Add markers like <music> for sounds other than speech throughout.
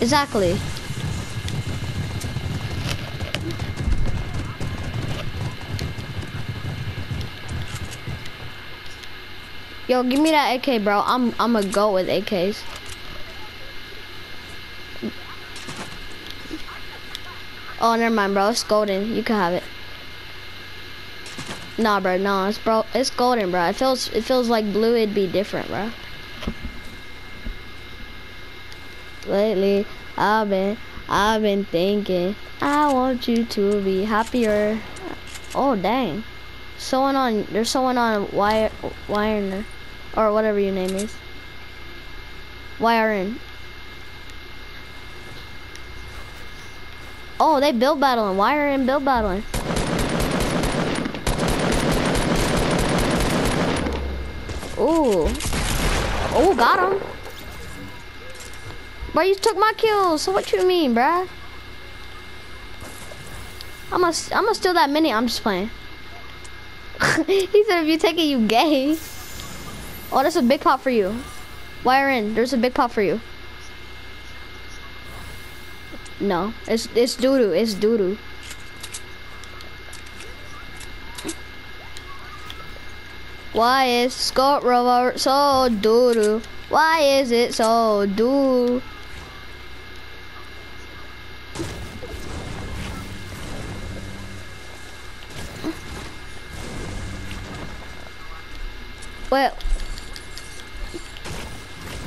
Exactly. Yo, give me that AK, bro. I'm I'm a go with AKs. Oh, never mind, bro. It's golden. You can have it. Nah, bro. Nah, it's bro. It's golden, bro. It feels it feels like blue. It'd be different, bro. Lately, I've been I've been thinking. I want you to be happier. Oh dang. Someone on there's someone on wire wiring or whatever your name is. YRN. Oh, they build battling. YRN build battling. Ooh. Oh, got him. But you took my kills, so what you mean, bruh? I'm gonna, I'm gonna steal that mini. I'm just playing. <laughs> he said if you take it, you gay. Oh, there's a big pot for you. Wire in. There's a big pot for you. No, it's it's doodoo. It's doodoo. Why is Scott Rover so doodoo? Why is it so doo? Wait.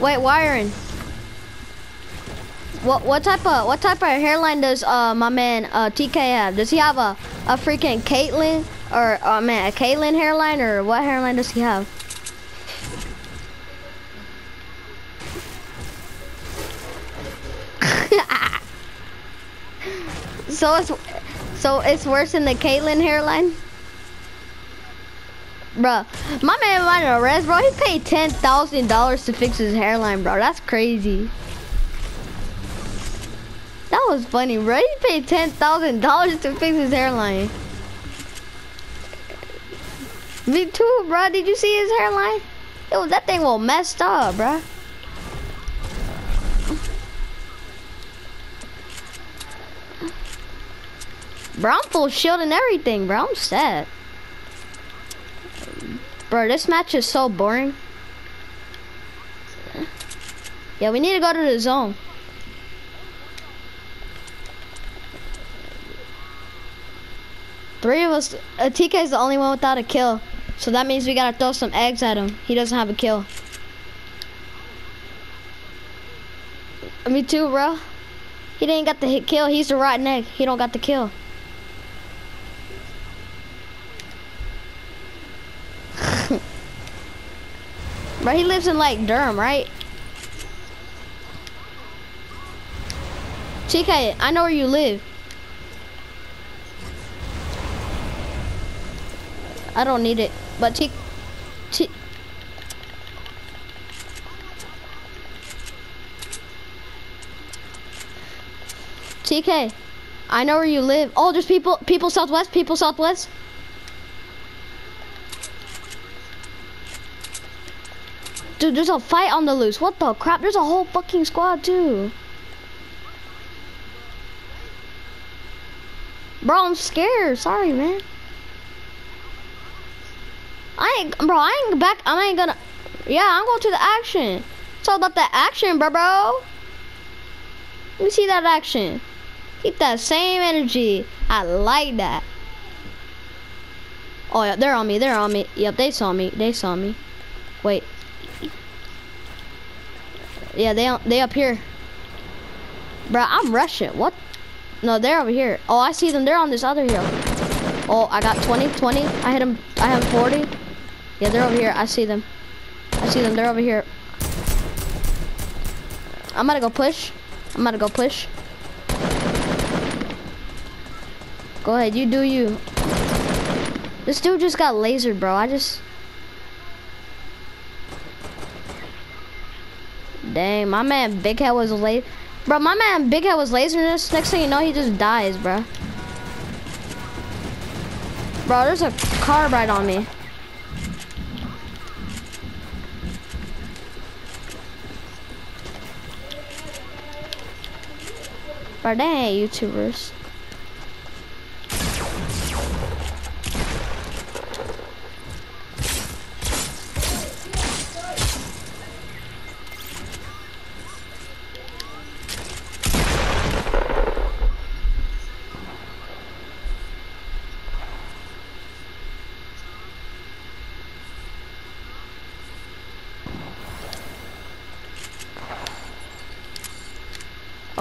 Wait, wiring. What what type of what type of hairline does uh my man uh TK have? Does he have a a freaking Caitlyn or uh man a Caitlyn hairline or what hairline does he have? <laughs> so it's so it's worse than the Caitlyn hairline. Bruh, my man wanted a arrest, bro. He paid ten thousand dollars to fix his hairline, bro. That's crazy. That was funny, bro. He paid ten thousand dollars to fix his hairline. Me too, bro. Did you see his hairline? Yo, that thing was messed up, bro. Bro, I'm full shield and everything, bro. I'm sad. Bro, this match is so boring. Yeah, we need to go to the zone. Three of us, uh, TK is the only one without a kill. So that means we gotta throw some eggs at him. He doesn't have a kill. Me too, bro. He didn't get the hit kill. He's the rotten egg. He don't got the kill. Bro, he lives in like Durham, right? TK, I know where you live. I don't need it. But T, T TK, I know where you live. Oh, there's people, people southwest, people southwest. Dude, there's a fight on the loose. What the crap? There's a whole fucking squad too. Bro, I'm scared. Sorry, man. I ain't, bro, I ain't back, I ain't gonna, yeah, I'm going to the action. It's all about that action, bro, bro. Let me see that action. Keep that same energy. I like that. Oh, yeah, they're on me, they're on me. Yep, they saw me, they saw me. Wait. Yeah, they, they up here. Bro, I'm rushing. What? No, they're over here. Oh, I see them. They're on this other hill. Oh, I got 20, 20. I hit them. I have 40. Yeah, they're over here. I see them. I see them. They're over here. I'm gonna go push. I'm gonna go push. Go ahead. You do you. This dude just got lasered, bro. I just... Dang, my man Big Head was late. Bro, my man Big Head was lasering this. Next thing you know, he just dies, bro. Bro, there's a car right on me. Bro, ain't YouTubers.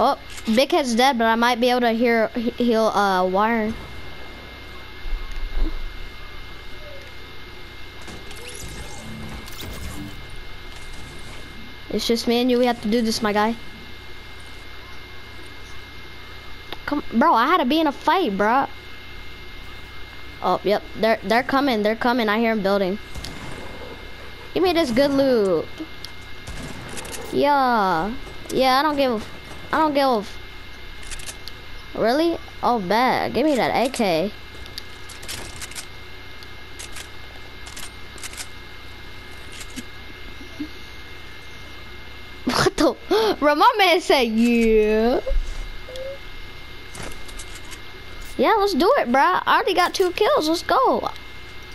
Oh, Big Head's dead, but I might be able to hear heal uh Wire. It's just me and you. We have to do this, my guy. Come, bro. I had to be in a fight, bro. Oh, yep. They're they're coming. They're coming. I hear them building. Give me this good loot. Yeah. Yeah. I don't give. I don't give. Really? Oh, bad. Give me that AK. <laughs> What the? Bro, my man said, yeah. Yeah, let's do it, bro. I already got two kills. Let's go.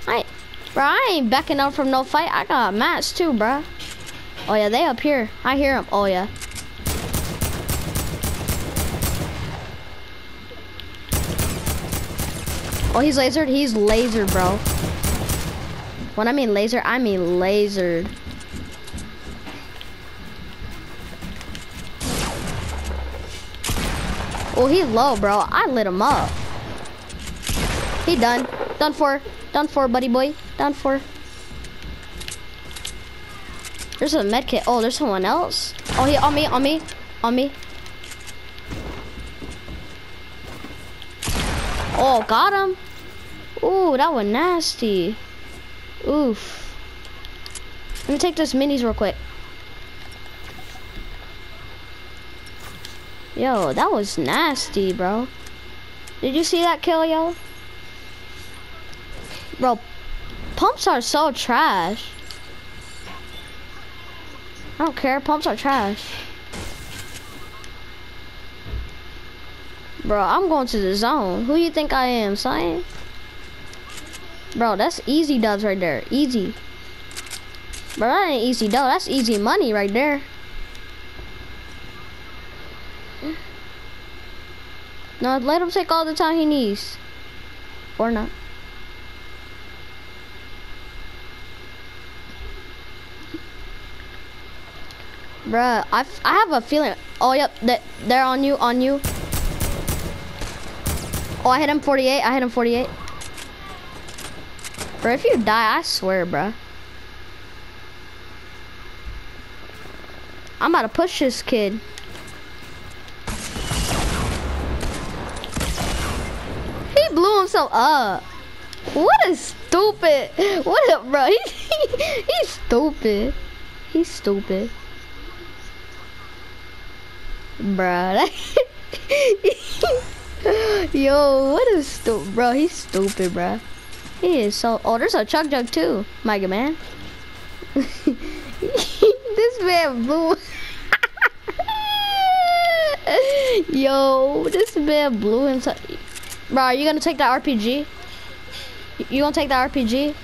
I, bro, I ain't backing up from no fight. I got mats too, bro. Oh yeah, they up here. I hear them. Oh yeah. Oh, he's lasered. He's lasered, bro. When I mean laser, I mean lasered. Oh, he's low, bro. I lit him up. He done. Done for. Done for, buddy boy. Done for. There's a med kit. Oh, there's someone else. Oh, he on me, on me, on me. Oh, got him. Ooh, that was nasty. Oof. Let me take those minis real quick. Yo, that was nasty, bro. Did you see that kill, yo? Bro, pumps are so trash. I don't care, pumps are trash. Bro, I'm going to the zone. Who you think I am, son? Bro, that's easy dubs right there. Easy. Bro, that ain't easy dub. That's easy money right there. No, let him take all the time he needs. Or not. Bruh, I, I have a feeling. Oh, yep, that they're on you, on you. Oh, I hit him 48. I hit him 48. Bro, if you die, I swear, bruh. I'm about to push this kid. He blew himself up. What a stupid. <laughs> What a, bro. <laughs> He, he's stupid. He's stupid. Bruh. <laughs> Yo, what a stupid, bro? He's stupid, bro. He is so. Oh, there's a Chug Jug too, Mega Man. <laughs> this man blew. <laughs> Yo, this man blew himself. Bro, are you gonna take that RPG? You gonna take that RPG?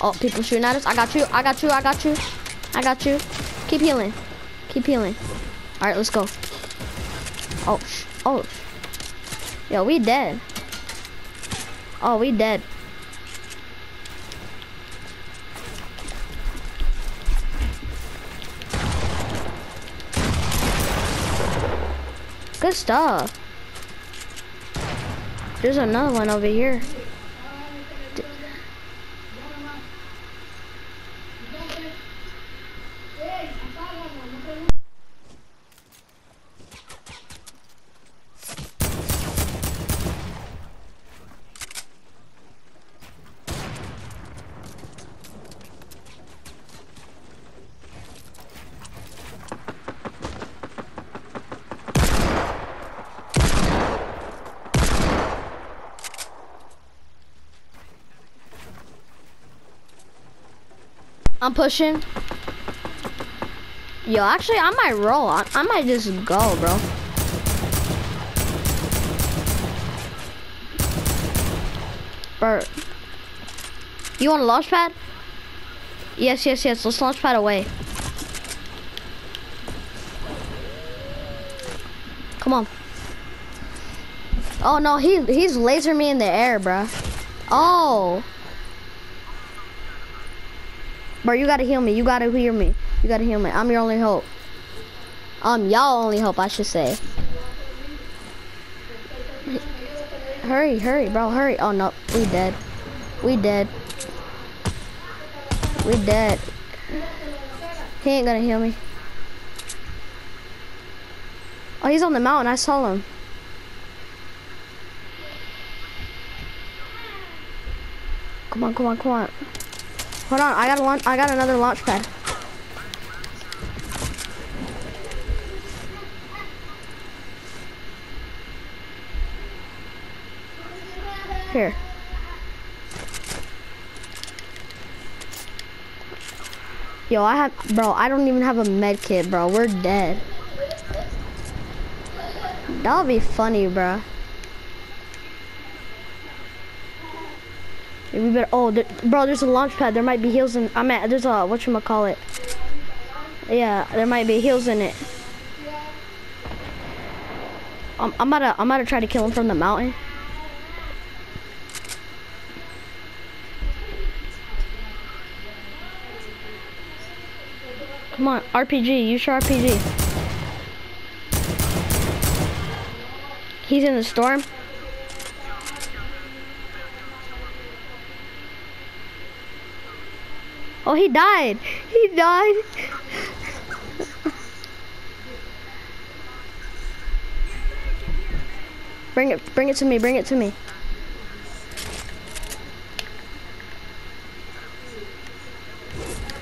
Oh, people shooting at us. I got you. I got you. I got you. I got you. Keep healing. Keep healing. All right, let's go. Oh, oh. Yo, we dead. Oh, we dead. Good stuff. There's another one over here. I'm pushing. Yo, actually, I might roll. I, I might just go, bro. Bert, You want a launch pad? Yes, yes, yes. Let's launch pad away. Come on. Oh, no. He, he's laser me in the air, bro. Oh. Bro, you gotta heal me. You gotta heal me. You gotta heal me. I'm your only hope. Um, y'all only hope, I should say. Hurry, hurry, bro, hurry. Oh no, we dead. We dead. We dead. He ain't gonna heal me. Oh, he's on the mountain. I saw him. Come on, come on, come on. Hold on, I got a launch. I got another launch pad. Here. Yo, I have, bro, I don't even have a med kit, bro. We're dead. That'll be funny, bro. We better, oh, there, bro, there's a launch pad. There might be heals in, I'm at, there's a, what you call it? Yeah, there might be heals in it. I'm, I'm about to, I'm about to try to kill him from the mountain. Come on, RPG, use your RPG. He's in the storm. Oh, he died. He died. bring it, bring it to me, bring it to me.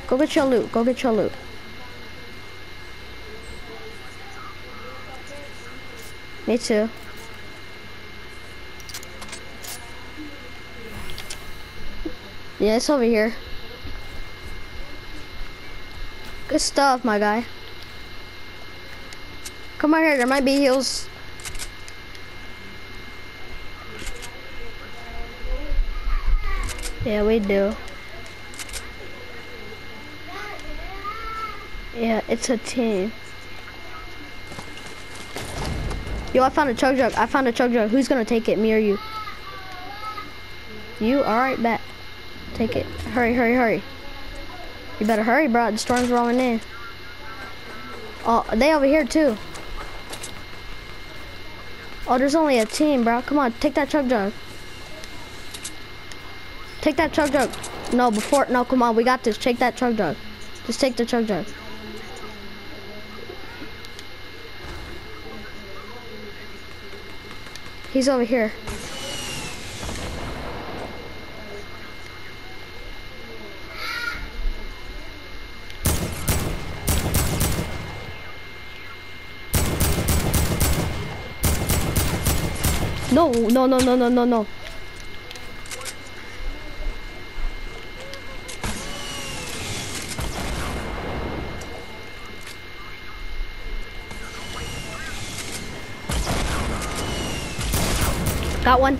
Go get your loot, go get your loot. Me too. Yeah, it's over here. Good stuff, my guy. Come on here, there might be heals. Yeah, we do. Yeah, it's a team. Yo, I found a chug jug. I found a chug jug. Who's gonna take it, me or you? You? Alright, bet. Take it. Hurry, hurry, hurry. You better hurry, bro. The storm's rolling in. Oh, they over here too. Oh, there's only a team, bro. Come on, take that chug jug. Take that chug jug. No, before, no, come on. We got this. Take that chug jug. Just take the chug jug. He's over here. No, no, no, no, no, no, no. Got one.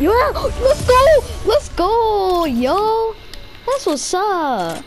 Yeah, let's go. Let's go, yo. That's what's up.